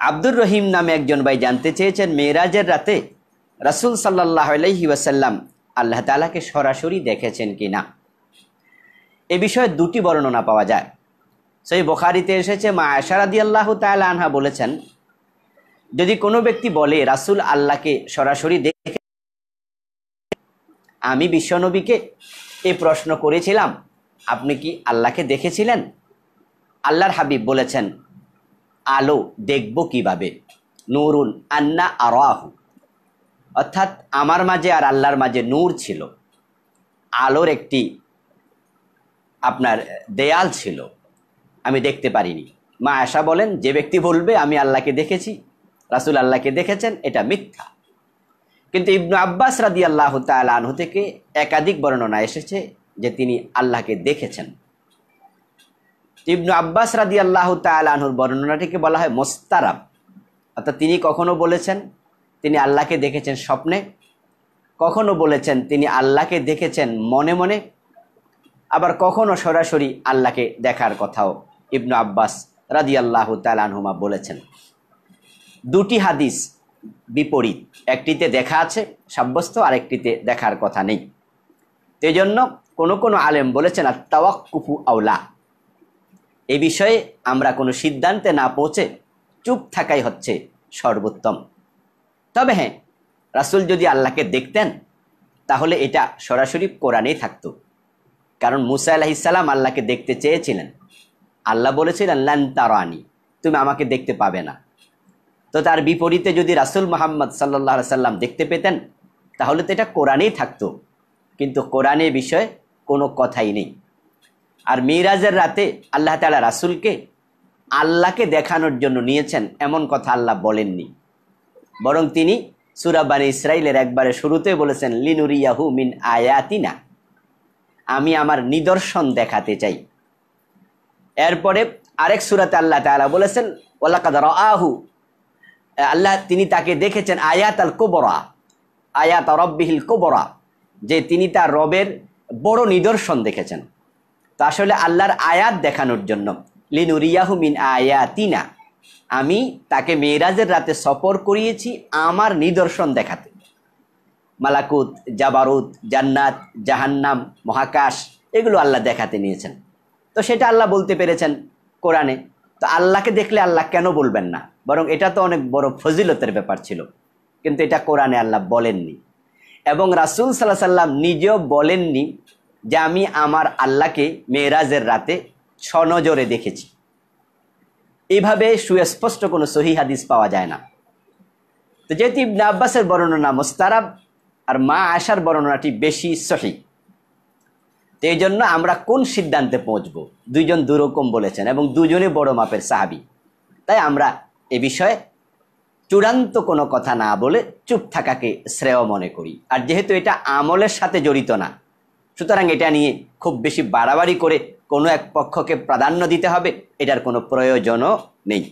আব্দুর রহিম নামে একজন ভাই জানতে চেয়েছেন, মেয়েরাজের রাতে রাসুল সাল্লাহ আলহি ওয়াসাল্লাম আল্লাহ তালাকে সরাসরি দেখেছেন কি না এ বিষয়ে দুটি বর্ণনা পাওয়া যায়। সেই বোখারিতে এসেছে, মা আশারাদি আল্লাহ তাল আনহা বলেছেন, যদি কোনো ব্যক্তি বলে, রাসুল আল্লাহকে সরাসরি দেখে আমি বিশ্বনবীকে এ প্রশ্ন করেছিলাম, আপনি কি আল্লাহকে দেখেছিলেন? আল্লাহর হাবিব বলেছেন আলো দেখব কীভাবে? নুরুন আন্না আরাহু। অর্থাৎ আমার মাঝে আর আল্লাহর মাঝে নূর ছিল। আলোর একটি আপনার দেয়াল ছিল। আমি দেখতে পারিনি। মা আশা বলেন, যে ব্যক্তি বলবে, আমি আল্লাহকে দেখেছি। রাসুল আল্লাহকে দেখেছেন, এটা মিথ্যা। কিন্তু ইবনু আব্বাস রাদি আল্লাহ তাল আনহু থেকে একাধিক বর্ণনা এসেছে যে তিনি আল্লাহকে দেখেছেন। ইবনু আব্বাস রাদি আল্লাহ আনহুর বর্ণনাটিকে বলা হয় মোস্তারাব। অর্থাৎ তিনি কখনো বলেছেন, তিনি আল্লাহকে দেখেছেন স্বপ্নে। কখনো বলেছেন, তিনি আল্লাহকে দেখেছেন মনে মনে। আবার কখনো সরাসরি আল্লাহকে দেখার কথাও ইবনু আব্বাস রাদি আল্লাহ তালানহুমা বলেছেন। দুটি হাদিস বিপরীত, একটিতে দেখা আছে সাব্যস্ত, আরেকটিতে দেখার কথা নেই। এই জন্য কোনো কোনো আলেম বলেছেন আর তাওয়াক্কুফু আউলা এই বিষয়ে আমরা কোনো সিদ্ধান্তে না পৌঁছে চুপ থাকাই হচ্ছে সর্বোত্তম। তবে হ্যাঁ রাসুল যদি আল্লাহকে দেখতেন, তাহলে এটা সরাসরি কোরআনেই থাকতো। কারণ মুসা আলাহিসাল্লাম আল্লাহকে দেখতে চেয়েছিলেন। আল্লাহ বলেছিলেন, লান তারানি, তুমি আমাকে দেখতে পাবে না। তো তার বিপরীতে যদি রাসুল মোহাম্মদ সাল্লাহ সাল্লাম দেখতে পেতেন, তাহলে তো এটা কোরআনেই থাকতো। কিন্তু কোরআনে বিষয়ে কোনো কথাই নেই। আর মিরাজের রাতে আল্লাহ তালা রাসুলকে আল্লাহকে দেখানোর জন্য নিয়েছেন, এমন কথা আল্লাহ বলেননি। বরং তিনি সুরাবানি ইসরায়েলের একবারে শুরুতে বলেছেন, লিনুরিয়াহু মিন আয়াতিনা আমি আমার নিদর্শন দেখাতে চাই। এরপরে আরেক সুরাতে আল্লাহ তালা বলেছেন ওলাকাদ আহু আল্লাহ তিনি তাকে দেখেছেন আয়াত আল কোবরা আয়াত রব্বিহিল কোবরা যে তিনি তার রবের বড় নিদর্শন দেখেছেন। তো আসলে আল্লাহর আয়াত দেখানোর জন্য, লিনুরিয়াহু মিন আয়াতিনা, আমি তাকে মেয়েরাজের রাতে সফর করিয়েছি আমার নিদর্শন দেখাতে। মালাকুত, জাবারুত, জান্নাত, জাহান্নাম, মহাকাশ, এগুলো আল্লাহ দেখাতে নিয়েছেন। তো সেটা আল্লাহ বলতে পেরেছেন কোরআনে। তো আল্লাহকে দেখলে আল্লাহ কেন বলবেন না? বরং এটা তো অনেক বড় ফজিলতের ব্যাপার ছিল। কিন্তু এটা কোরআনে আল্লাহ বলেননি। এবং রাসুল সাল্লাহ সাল্লাম নিজেও বলেননি যে আমি আমার আল্লাহকে মেয়েরাজের রাতে ছনজরে দেখেছি। এইভাবে সুস্পষ্ট কোনো সহি হাদিস পাওয়া যায় না। তো যেহেতু ইবনে আব্বাসের বর্ণনা মোস্তারাব আর মা আশার বর্ণনাটি বেশি সহি। তো এই জন্য আমরা কোন সিদ্ধান্তে পৌঁছব? দুইজন দুরকম বলেছেন এবং দুজনে বড় মাপের সাহাবি। তাই আমরা এ বিষয়ে চূড়ান্ত কোনো কথা না বলে চুপ থাকাকে শ্রেয় মনে করি। আর যেহেতু এটা আমলের সাথে জড়িত না সুতরাং এটা নিয়ে খুব বেশি বাড়াবাড়ি করে কোনো এক পক্ষকে প্রাধান্য দিতে হবে, এটার কোনো প্রয়োজনও নেই।